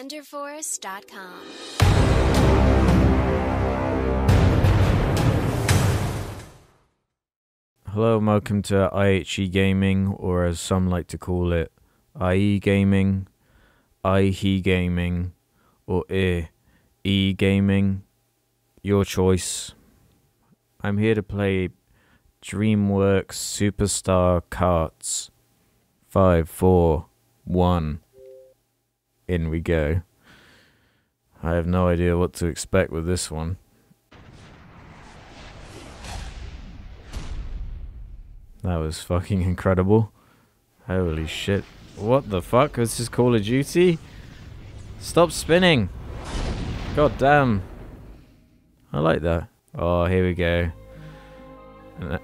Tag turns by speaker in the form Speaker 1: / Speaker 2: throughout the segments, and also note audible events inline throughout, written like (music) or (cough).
Speaker 1: DefenderForce.com.
Speaker 2: Hello and welcome to IHE Gaming, or as some like to call it, IE Gaming, IHE Gaming, or E, E Gaming. Your choice. I'm here to play DreamWorks Superstar Karts. Five, four, one. In we go. I have no idea what to expect with this one. That was fucking incredible. Holy shit. What the fuck? This is Call of Duty? Stop spinning! God damn. I like that. Oh, here we go.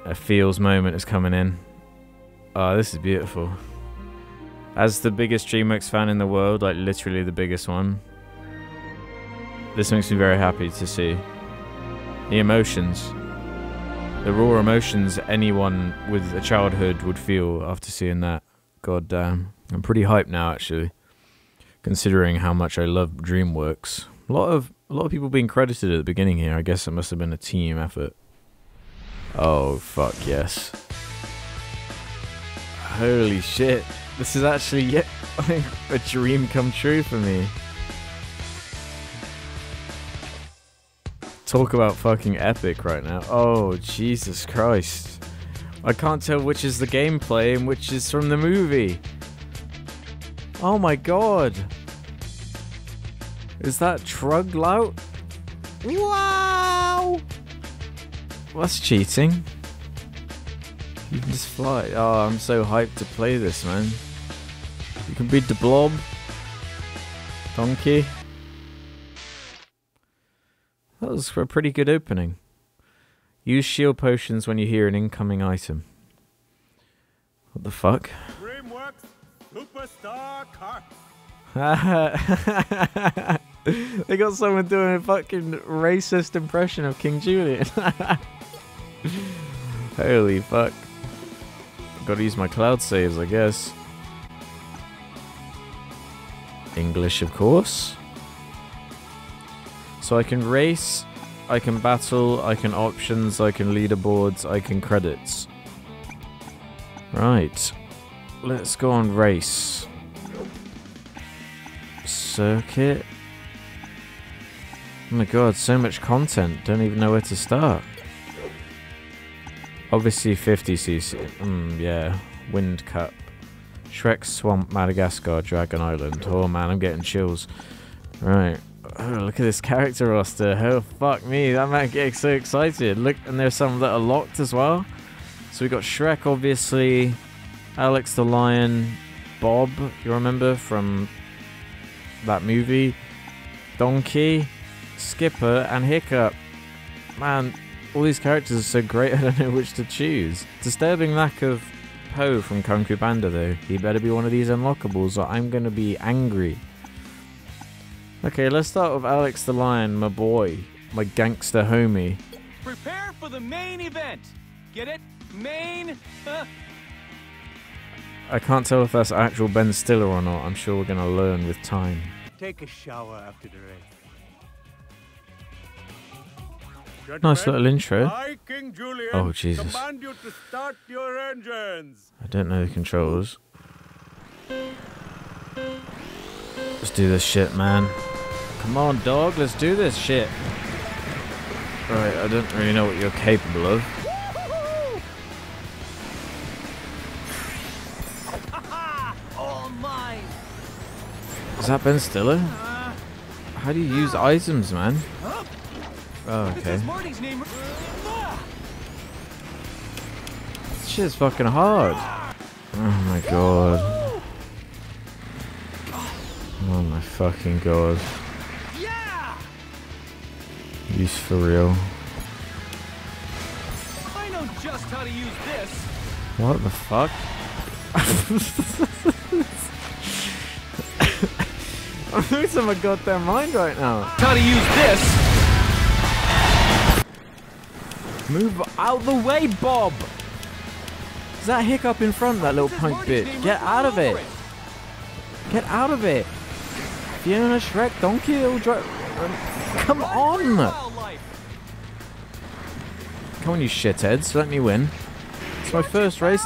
Speaker 2: A feels moment is coming in. Oh, this is beautiful. As the biggest DreamWorks fan in the world, like literally the biggest one, this makes me very happy to see. The emotions the raw emotions anyone with a childhood would feel after seeing that. God damn. I'm pretty hyped now actually. Considering how much I love DreamWorks. A lot of a lot of people being credited at the beginning here. I guess it must have been a team effort. Oh fuck yes. Holy shit. This is actually (laughs) a dream come true for me. Talk about fucking epic right now. Oh, Jesus Christ. I can't tell which is the gameplay and which is from the movie. Oh my god. Is that Truglout? Wow! Well, that's cheating. You can just fly. Oh, I'm so hyped to play this, man. You can beat the blob. Donkey. That was a pretty good opening. Use shield potions when you hear an incoming item. What the fuck?
Speaker 3: DreamWorks Superstar (laughs)
Speaker 2: they got someone doing a fucking racist impression of King Julien. (laughs) Holy fuck. Gotta use my cloud saves, I guess. English, of course. So I can race, I can battle, I can options, I can leaderboards, I can credits. Right. Let's go on race. Circuit. Oh my god, so much content. Don't even know where to start. Obviously 50cc. Mm, yeah. Wind Cup. Shrek Swamp, Madagascar, Dragon Island. Oh man, I'm getting chills. Right. Oh, look at this character roster. Oh, fuck me. That man getting so excited. Look, and there's some that are locked as well. So we got Shrek, obviously. Alex the Lion. Bob, you remember from that movie? Donkey. Skipper and Hiccup. Man, all these characters are so great, (laughs) I don't know which to choose. Disturbing lack of Po from Kung Fu Panda, though. He better be one of these unlockables, or I'm gonna be angry. Okay, let's start with Alex the Lion, my boy, my gangster homie.
Speaker 3: Prepare for the main event. Get it? Main. (laughs)
Speaker 2: I can't tell if that's actual Ben Stiller or not. I'm sure we're gonna learn with time.
Speaker 3: Take a shower after the race.
Speaker 2: Nice little intro.
Speaker 3: I, King Julien,
Speaker 2: Oh, Jesus.
Speaker 3: command you to start your engines.
Speaker 2: I don't know the controls. Let's do this shit, man. Come on, dog. Let's do this shit. Right, I don't really know what you're capable of. (laughs) Is that Ben Stiller? Uh-huh. How do you use items, man? Oh, okay.
Speaker 3: Marty's name.
Speaker 2: This shit's fucking hard. Oh my god. Oh my fucking god.
Speaker 3: Yeah.
Speaker 2: Use for real.
Speaker 3: I know just how to use this.
Speaker 2: What the fuck? (laughs) (laughs) I'm losing my goddamn mind right now.
Speaker 3: How to use this.
Speaker 2: Move out the way, Bob! Is that hiccup in front, that little punk bitch? Get out of it! Get out of it! Fiona, Shrek, Donkey, will drive. Um, come
Speaker 3: Run for your
Speaker 2: on! Come on, you shitheads. Let me win. It's my first race.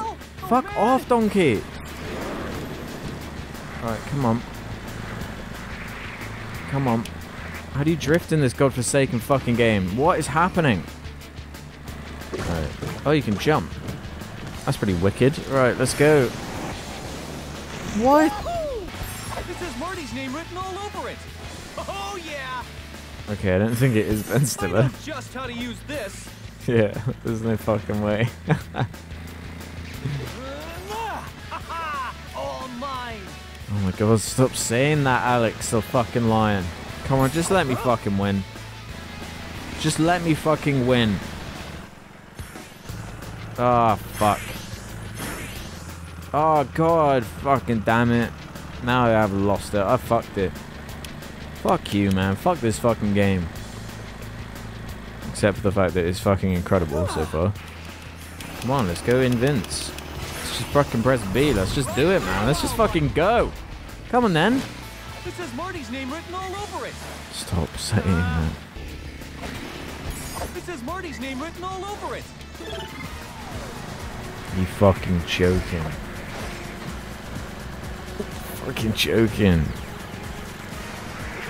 Speaker 2: Fuck off, Donkey! Alright, come on. Come on. How do you drift in this godforsaken fucking game? What is happening? Oh, you can jump. That's pretty wicked. Right, let's go. What?
Speaker 3: It says Marty's name written all over it. Oh yeah.
Speaker 2: Okay, I don't think it is Ben Stiller.
Speaker 3: just how to use this. (laughs)
Speaker 2: yeah, there's no fucking way. (laughs) Oh my god, stop saying that, Alex, the fucking lion. Come on, just let me fucking win. Just let me fucking win. Ah, fuck. Oh god, fucking damn it. Now I have lost it. I fucked it. Fuck you, man. Fuck this fucking game. Except for the fact that it's fucking incredible so far. Come on, let's go in Vince. Let's just fucking press B. Let's just do it, man. Let's just fucking go. Come on, then.
Speaker 3: It says Marty's name written all over it.
Speaker 2: Stop saying that.
Speaker 3: It says Marty's name written all over it.
Speaker 2: You fucking joking. Fucking joking.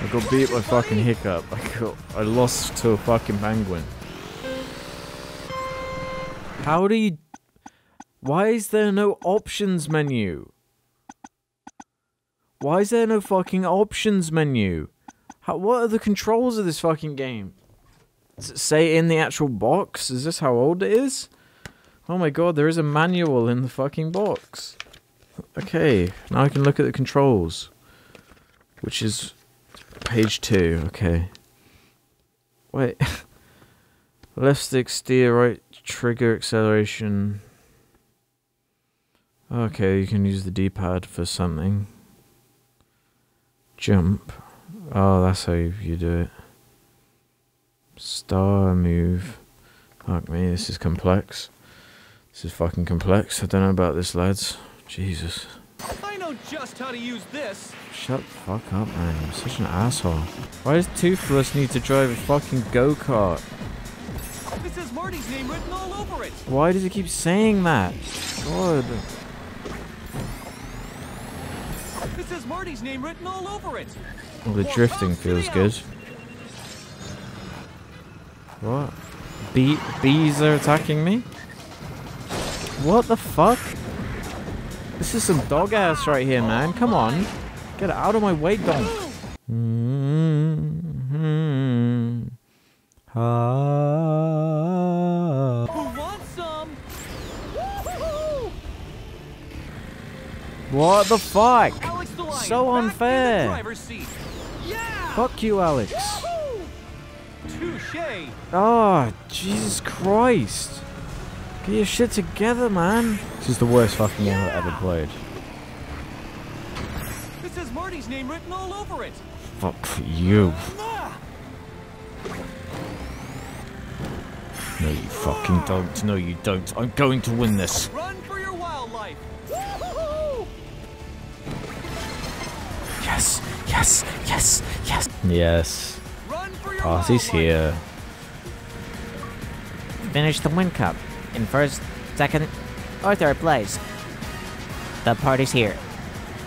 Speaker 2: I got beat by fucking hiccup. I got I lost to a fucking penguin. How do you Why is there no options menu? Why is there no fucking options menu? How, what are the controls of this fucking game? Does it say in the actual box? Is this how old it is? Oh my god, there is a manual in the fucking box. Okay, now I can look at the controls. Which is page two, okay. Wait. (laughs) Left stick steer, right trigger acceleration. Okay, you can use the D-pad for something. Jump. Oh, that's how you, do it. Star move. Fuck me, this is complex. This is fucking complex. I don't know about this, lads. Jesus.
Speaker 3: I know just how to use this.
Speaker 2: Shut the fuck up, man. You're such an asshole. Why does Toothless need to drive a fucking go-kart?
Speaker 3: It says Marty's name written all over it.
Speaker 2: Why does he keep saying that? God.
Speaker 3: It says Marty's name written all over it.
Speaker 2: Well, the drifting
Speaker 3: the
Speaker 2: feels good. What? Bee bees are attacking me? What the fuck? This is some dog ass right here, man. Come on. Get out of my way, dog. Ah.
Speaker 3: Who wants some?
Speaker 2: What the fuck?
Speaker 3: The
Speaker 2: So
Speaker 3: back in the
Speaker 2: unfair.
Speaker 3: Yeah.
Speaker 2: Fuck you, Alex. Oh, Jesus Christ. Get your shit together, man. This is the worst fucking game I've ever played.
Speaker 3: It says Marty's name written all over it.
Speaker 2: Fuck you. No, you fucking don't. No, you don't. I'm going to win this.
Speaker 3: Run for your wildlife.
Speaker 2: Yes, yes, yes, yes. Yes.
Speaker 3: Run for your
Speaker 2: Party's
Speaker 3: wildlife.
Speaker 2: here.
Speaker 4: Finish the win cup in first, second, or third place. The party's here.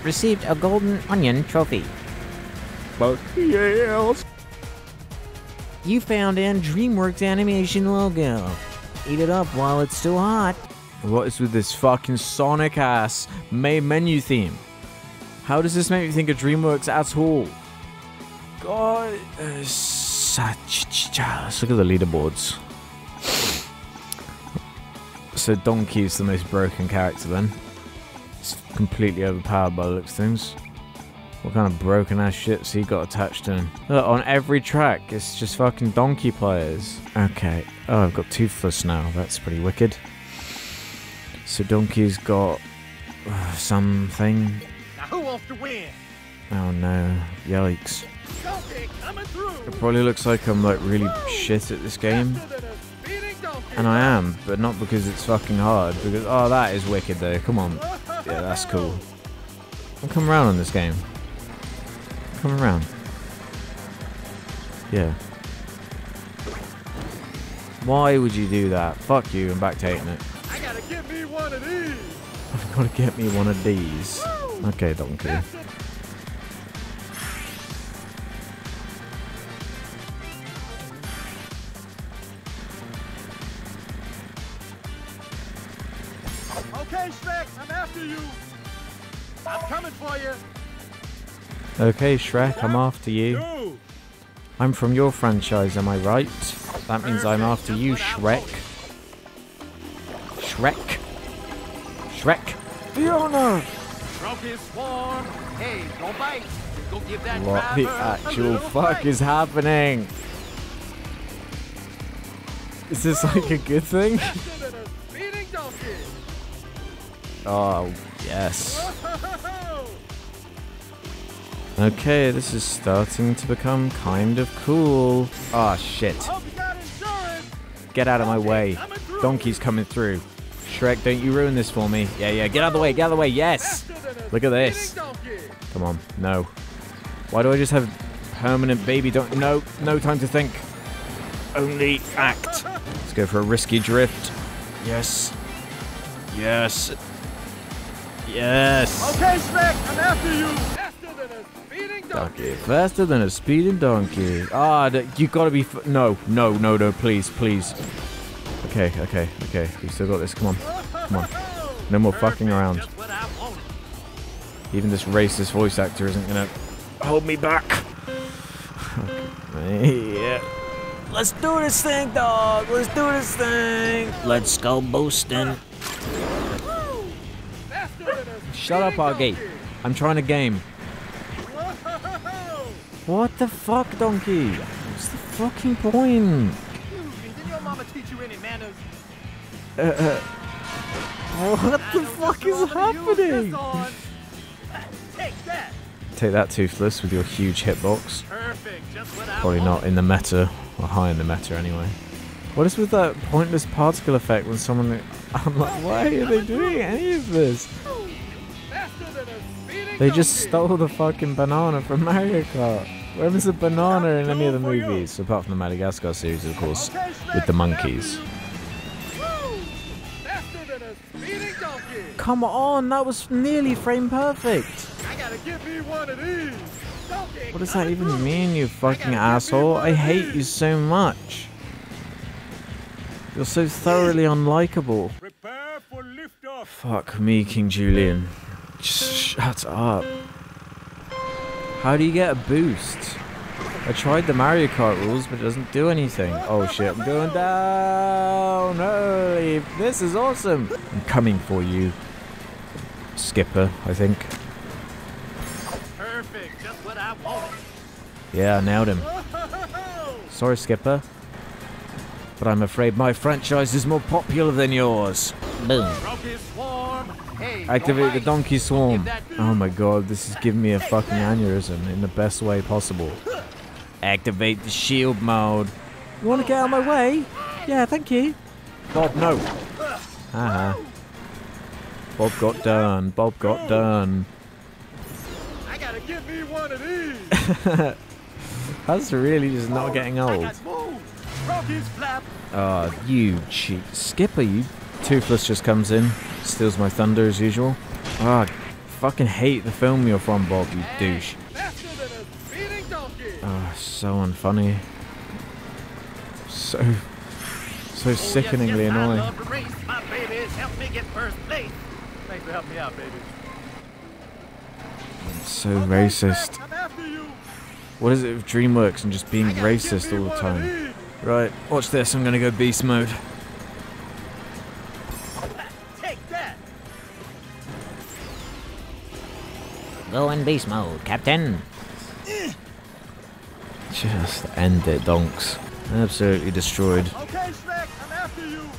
Speaker 4: Received a golden onion trophy.
Speaker 2: Fuck yes.
Speaker 4: You found in DreamWorks animation logo. Eat it up while it's still hot.
Speaker 2: What is with this fucking Sonic ass main menu theme? How does this make me think of DreamWorks at all? God, uh, such. Let's look at the leaderboards. So Donkey's the most broken character then. It's completely overpowered by the looks of things. What kind of broken ass shit's he got attached to him? Look, on every track, it's just fucking donkey players. Okay. Oh, I've got Toothless now. That's pretty wicked. So Donkey's got uh, something.
Speaker 3: Now who wants to win?
Speaker 2: Oh no. Yikes.
Speaker 3: Donkey coming through.
Speaker 2: It probably looks like I'm like really shit at this game. And I am, but not because it's fucking hard. Because oh, that is wicked though. Come on, yeah, that's cool. I'll come around on this game. Come around? Yeah. Why would you do that? Fuck you, I'm back to hating it.
Speaker 1: I gotta get me one of these.
Speaker 2: I've got to get me one of these. Okay, donkey.
Speaker 1: Okay, Shrek, I'm after you. I'm
Speaker 2: from your franchise, am I right? That means I'm after you, Shrek. Shrek. Shrek. Fiona!
Speaker 3: Drunken swarm. Hey, don't bite. Go give that
Speaker 2: What the actual fuck
Speaker 3: break.
Speaker 2: is happening? Is this like a good thing?
Speaker 1: faster than a speeding donkey.
Speaker 2: Oh, yes. (laughs)
Speaker 1: Whoa!
Speaker 2: Okay, this is starting to become kind of cool. Ah, shit.
Speaker 1: Hope you got insurance.
Speaker 2: Get out of my way. Donkey's coming through. Shrek, don't you ruin this for me. Yeah, yeah, get out of the way, get out of the way, yes!
Speaker 1: Faster than a
Speaker 2: Look at this. Come on, no. Why do I just have permanent baby don't no no time to think. Only act. (laughs) Let's go for a risky drift. Yes. Yes. Yes.
Speaker 1: Okay, Shrek, I'm after you. Donkey.
Speaker 2: Donkey. Faster than a speeding donkey. Ah, d- you gotta be. F- no, no, no, no, please, please. Okay, okay, okay. We still got this. Come on. Come on. No more fucking around.
Speaker 3: Just what I wanted.
Speaker 2: Even this racist voice actor isn't gonna hold me back. (laughs) yeah. Let's do this thing, dog. Let's do this thing.
Speaker 4: Let's go boosting.
Speaker 1: Faster than a
Speaker 2: Shut up,
Speaker 1: speeding
Speaker 2: Augie. I'm trying to game. What the fuck, donkey? What's the fucking point?
Speaker 3: Didn't your mama teach you any manners?
Speaker 2: Uh, uh, what the fuck is happening?
Speaker 3: Take that.
Speaker 2: Take that, Toothless, with your huge hitbox.
Speaker 3: Perfect. Just what I
Speaker 2: Probably not in the meta, or high in the meta anyway. What is with that pointless particle effect when someone. (laughs) I'm like, why are they doing any of this? They just stole the fucking banana from Mario Kart. Where was the banana in any of the movies? Apart from the Madagascar series, of course, with the monkeys. Come on, that was nearly frame perfect. What does that even mean, you fucking asshole? I hate you so much. You're so thoroughly unlikable. Fuck me, King Julien. Just shut up. How do you get a boost? I tried the Mario Kart rules, but it doesn't do anything. Oh shit, I'm going down! Holy, this is awesome! I'm coming for you. Skipper, I think.
Speaker 3: Perfect. Just what I wanted.
Speaker 2: Yeah, I nailed him. Sorry, Skipper. But I'm afraid my franchise is more popular than yours.
Speaker 4: Boom.
Speaker 3: Drunken swarm. Hey,
Speaker 2: Activate the donkey swarm. Oh my god, this is giving me a fucking aneurysm in the best way possible. Activate the shield mode. You want to get out of my way? Yeah, thank you. Bob, no. Haha. Bob got done. Bob got done.
Speaker 1: I gotta give me one of these. (laughs)
Speaker 2: That's really just not getting old.
Speaker 3: got moves. Rockets flap.
Speaker 2: Oh, you cheat. Skipper, you. Toothless just comes in, steals my thunder as usual. Ah, I fucking hate the film you're from, Bob, you douche. Ah, so unfunny. So, so
Speaker 3: Oh,
Speaker 2: sickeningly
Speaker 3: yes, I
Speaker 2: annoying.
Speaker 3: out.
Speaker 2: So racist.
Speaker 1: After you.
Speaker 2: What is it with DreamWorks and just being racist all the time? Right, watch this. I'm gonna go beast mode.
Speaker 4: Go in beast mode, Captain.
Speaker 2: Just end it, donks. Absolutely destroyed.
Speaker 1: Okay, Shrek, I'm after you.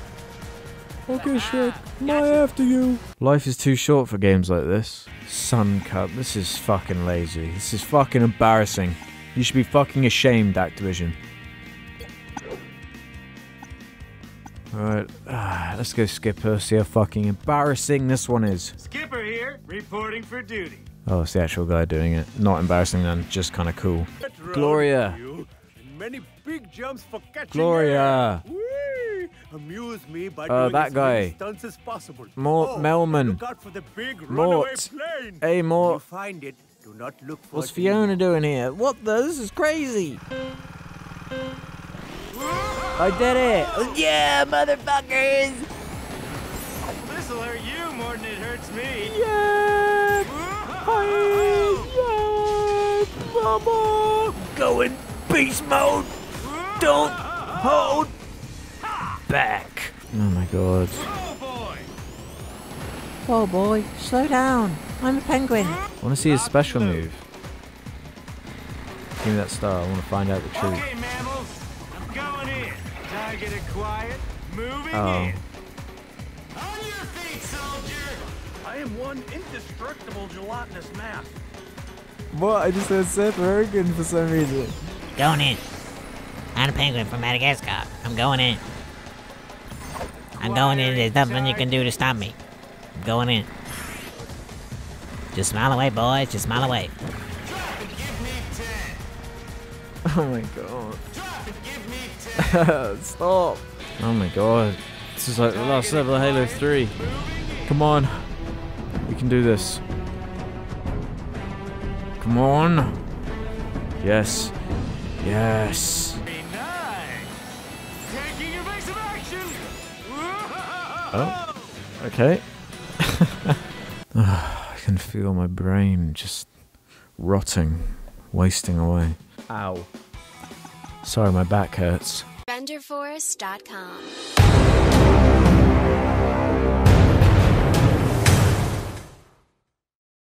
Speaker 2: Okay, Shrek, am I after you? Life is too short for games like this. Sun Cup, this is fucking lazy. This is fucking embarrassing. You should be fucking ashamed, Activision. Alright, ah, let's go Skipper, see how fucking embarrassing this one is.
Speaker 3: Skipper here, reporting for duty.
Speaker 2: Oh, it's the actual guy doing it. Not embarrassing then, just kind of cool. Gloria.
Speaker 1: you, Many big jumps for catching
Speaker 2: Gloria.
Speaker 1: Amuse me by
Speaker 2: Uh, that
Speaker 1: as
Speaker 2: guy.
Speaker 1: stunts as possible.
Speaker 2: Mort
Speaker 1: oh,
Speaker 2: Melman.
Speaker 1: Look out for the big
Speaker 2: Mort. Hey, Mort.
Speaker 1: you find it, do not look for
Speaker 2: What's Fiona doing here? What the? This is crazy. I did it. Yeah, motherfuckers.
Speaker 3: This'll hurt you more than it hurts me.
Speaker 2: Yeah. Hi. Yeah. Mama. Go in beast mode. Don't hold back. Oh my god.
Speaker 3: Oh boy!
Speaker 4: Slow down. I'm a penguin.
Speaker 2: I want to see his special move. Give me that star. I want to find out the truth.
Speaker 3: Okay, mammals, I'm going in. Target acquired. Moving
Speaker 2: Oh.
Speaker 3: in.
Speaker 1: I am one indestructible gelatinous mass.
Speaker 2: What? I just said Seth Rogen for some reason.
Speaker 4: Going in. I'm a penguin from Madagascar. I'm going in. I'm going in. There's nothing you can do to stop me. I'm going in. Just smile away, boys. Just smile away.
Speaker 3: Drop and give me ten.
Speaker 2: Oh my god.
Speaker 3: Drop and give me (laughs) ten.
Speaker 2: Stop. Oh my god. This is like the last level of Halo 3. Come on. We can do this. Come on. Yes. Yes.
Speaker 3: Taking evasive action.
Speaker 2: Oh. Okay. (laughs) Ah, I can feel my brain just rotting, wasting away. Ow. Sorry, my back hurts.
Speaker 5: RenderForest.com.